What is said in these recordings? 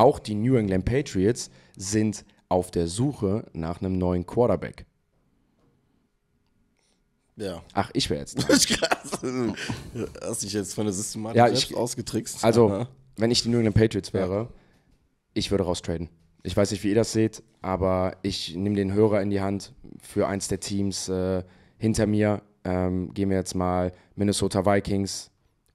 auch die New England Patriots sind auf der Suche nach einem neuen Quarterback. Ja. Ach, ich wäre jetzt. dran. Hast dich jetzt von der Systematik Ja, ich- ausgetrickst. Also, Aha. wenn ich die New England Patriots wäre, ich würde raustraden. Ich weiß nicht, wie ihr das seht, aber ich nehme den Hörer in die Hand für eins der Teams äh, hinter mir. Ähm, gehen wir jetzt mal Minnesota Vikings,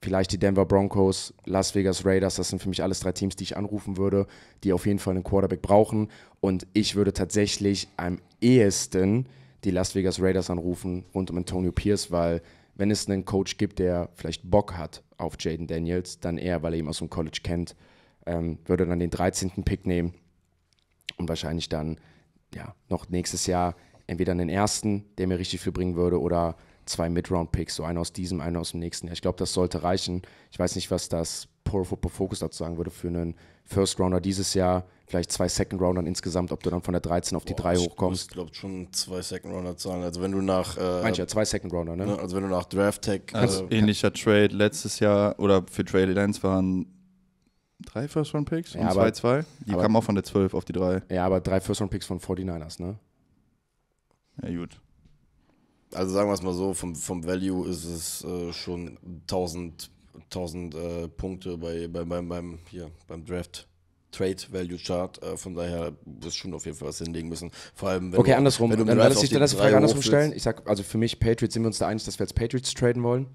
vielleicht die Denver Broncos, Las Vegas Raiders. Das sind für mich alles drei Teams, die ich anrufen würde, die auf jeden Fall einen Quarterback brauchen. Und ich würde tatsächlich am ehesten die Las Vegas Raiders anrufen rund um Antonio Pierce, weil wenn es einen Coach gibt, der vielleicht Bock hat auf Jaden Daniels, dann eher, weil er ihn aus dem College kennt, ähm, würde dann den 13. Pick nehmen und wahrscheinlich dann ja, noch nächstes Jahr entweder einen ersten, der mir richtig viel bringen würde, oder zwei Mid-Round-Picks, so einen aus diesem, einen aus dem nächsten Jahr. Ich glaube, das sollte reichen. Ich weiß nicht, was das Pro Football Focus dazu sagen würde für einen First-Rounder dieses Jahr, vielleicht zwei Second-Roundern insgesamt, ob du dann von der 13 auf die 3 hochkommst. Ich glaube schon zwei Second Runner zahlen. Also wenn du nach äh, Manche ja, zwei Second-Rounder, ne? ne, also wenn du nach Draft Tech Als äh, ähnlicher Trade letztes Jahr oder für Trade Lance waren drei First-Round-Picks Ja, und aber- zwei, zwei. Die aber- kamen auch von der 12 auf die 3. Ja, aber drei First-Round-Picks von 49ers, ne? Ja, gut. Also sagen wir es mal so, vom, vom Value ist es äh, schon 1000, 1000 äh, Punkte bei, bei, beim, beim, hier, beim Draft Trade Value Chart. Äh, von daher wirst du schon auf jeden Fall was hinlegen müssen. Vor allem, wenn Okay, du, andersrum. Wenn du dann lass ich die Frage andersrum hoch stellen. willst. Ich sag, also für mich Patriots sind wir uns da einig, dass wir als Patriots traden wollen.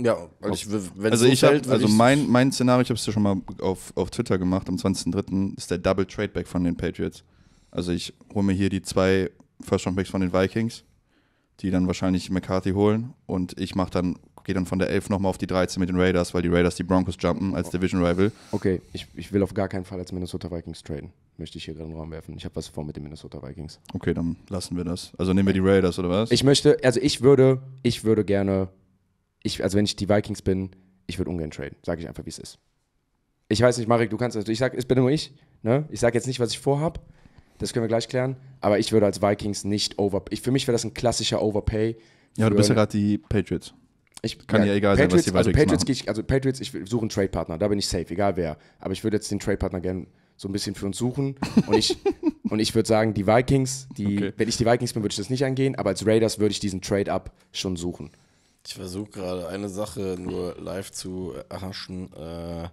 Ja, weil ich, wenn Also so ich habe, fällt, würd also ich- mein, mein Szenario, ich habe es ja schon mal auf, auf Twitter gemacht, am 20.03. ist der Double Tradeback von den Patriots. Also ich hole mir hier die zwei First Round Picks von den Vikings, die dann wahrscheinlich McCarthy holen und ich mache dann, gehe dann von der 11 nochmal auf die 13 mit den Raiders, weil die Raiders die Broncos jumpen als Division Rival. Okay, ich, ich will auf gar keinen Fall als Minnesota Vikings traden. Möchte ich hier gerade in den Raum werfen. Ich habe was vor mit den Minnesota Vikings. Okay, dann lassen wir das. Also nehmen wir die Raiders oder was? Ich möchte, also ich würde, ich würde gerne, ich, also wenn ich die Vikings bin, ich würde ungern traden. Sage ich einfach, wie es ist. Ich weiß nicht, Marek, du kannst, also ich sag, es bin nur ich, ne? Ich sage jetzt nicht, was ich vorhab. Das können wir gleich klären. Aber ich würde als Vikings nicht over, ich, für mich wäre das ein klassischer Overpay. ja, du bist ja gerade die Patriots. Ich, Kann ja egal sein, was Patriots, die also Vikings Patriots, machen. ich, also Patriots, ich suche einen Trade-Partner, da bin ich safe, egal wer. Aber ich würde jetzt den Trade-Partner gerne so ein bisschen für uns suchen. Und ich, und ich würde sagen, die Vikings, die, Okay. wenn ich die Vikings bin, würde ich das nicht angehen, aber als Raiders würde ich diesen Trade-Up schon suchen. Ich versuche gerade eine Sache nur live zu erhaschen. Äh,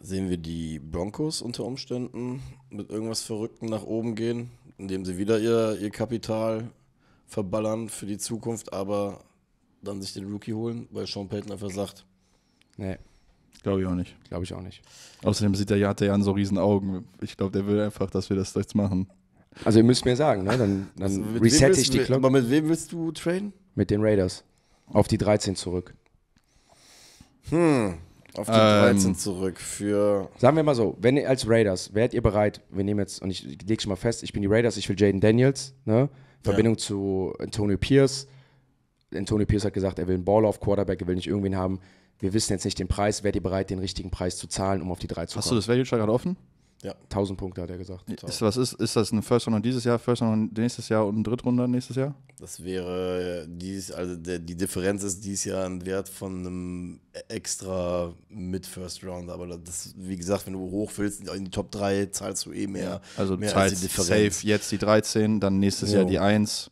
sehen wir die Broncos unter Umständen mit irgendwas Verrücktem nach oben gehen, indem sie wieder ihr, ihr Kapital verballern für die Zukunft, aber dann sich den Rookie holen, weil Sean Payton einfach sagt, Nee, Glaube ich auch nicht. glaube ich auch nicht. Außerdem sieht der hat der Jan so riesen Augen. Ich glaube, der will einfach, dass wir das jetzt machen. Also ihr müsst mir sagen, ne? Dann, dann Also resette willst ich die Glocke Aber mit wem willst du traden? mit den Raiders. Auf die 13 zurück. Hm, auf die Ähm. 13 zurück für Sagen wir mal so, wenn ihr als Raiders, wärt ihr bereit, wir nehmen jetzt, und ich lege schon mal fest, ich bin die Raiders, ich will Jaden Daniels, ne? Verbindung zu Antonio Pierce. Antonio Pierce hat gesagt, er will einen Baller auf Quarterback, er will nicht irgendwen haben. Wir wissen jetzt nicht den Preis, wärt ihr bereit, den richtigen Preis zu zahlen, um auf die 3 zu Hast du kommen? das Value Chart gerade offen? 1000 Punkte hat er gesagt. Ist, was ist, ist das ein First Runner dieses Jahr, First Runner nächstes Jahr und ein Drittrunder nächstes Jahr? Das wäre dies, also der, die Differenz ist dieses Jahr ein Wert von einem extra mit First Round. Aber das, wie gesagt, wenn du hoch willst, in die Top 3 zahlst du eh mehr. Also mehr zahlst safe jetzt die 13, dann nächstes. Jahr die 1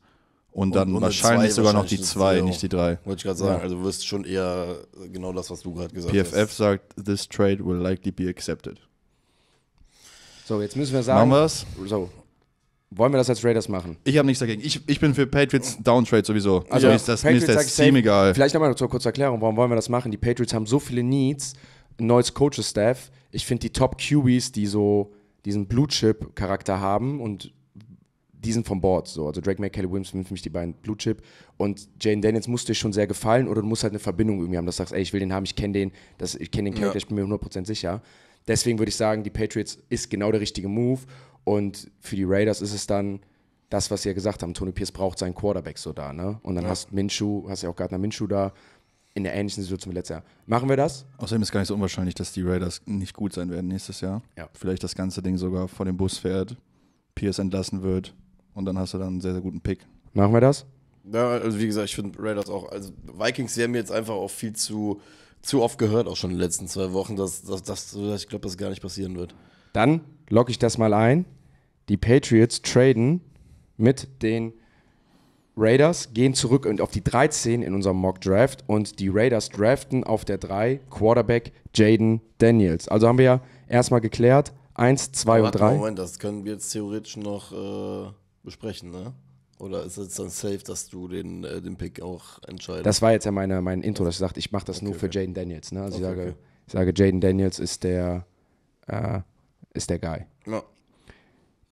und dann und eine wahrscheinlich zwei sogar noch die wahrscheinlich, 2, jo. nicht die 3. Wollte ich gerade sagen. Also du wirst schon eher genau das, was du gerade gesagt PFF hast. sagt, this trade will likely be accepted. So, jetzt müssen wir Machen sagen, wir es? so, wollen wir das als Raiders machen? Ich habe nichts dagegen. Ich, ich bin für Patriots Downtrade sowieso. Also, mir ist das, mir ist Patriots das sag ich Team safe. egal. Vielleicht nochmal zur kurzen Erklärung, warum wollen wir das machen? Die Patriots haben so viele Needs, ein neues Coaches-Staff. Ich finde die Top-QBs, die so diesen Blue-Chip-Charakter haben und die sind vom Board. So. Also Drake May, Kelly Williams sind für mich die beiden Blue-Chip. Und Jane Daniels muss dir schon sehr gefallen oder du musst halt eine Verbindung irgendwie haben, dass du sagst, ey, ich will den haben, ich kenne den, das, ich kenne den Charakter, ich bin mir 100% sicher. Deswegen würde ich sagen, die Patriots ist genau der richtige Move. Und für die Raiders ist es dann das, was sie ja gesagt haben. Tony Pierce braucht seinen Quarterback so da, ne? Und dann hast Minshew, hast ja auch Gardner Minshew da in der ähnlichen Situation wie letztes Jahr. Machen wir das? Außerdem ist gar nicht so unwahrscheinlich, dass die Raiders nicht gut sein werden nächstes Jahr. Ja. Vielleicht das ganze Ding sogar vor dem Bus fährt, Pierce entlassen wird und dann hast du dann einen sehr, sehr guten Pick. Machen wir das? Ja, also wie gesagt, ich finde Raiders auch, also Vikings, die haben mir jetzt einfach auch viel zu, zu oft gehört, auch schon in den letzten zwei Wochen, dass, dass, dass, dass ich glaube, das gar nicht passieren wird. Dann logge ich das mal ein. Die Patriots traden mit den Raiders, gehen zurück und auf die 13 in unserem Mock Draft und die Raiders draften auf der 3 Quarterback Jaden Daniels. Also haben wir ja erstmal geklärt, 1, 2 und Warte, 3. Moment, das können wir jetzt theoretisch noch äh, besprechen, ne? Oder ist es dann safe, dass du den, äh, den Pick auch entscheidest? Das war jetzt ja meine, mein Intro, dass ich sagte, ich mache das Okay, nur für okay. Jaden Daniels. Ne? Also ich, Okay, sage, okay. ich sage, Jaden Daniels ist der, äh, ist der Guy. ja.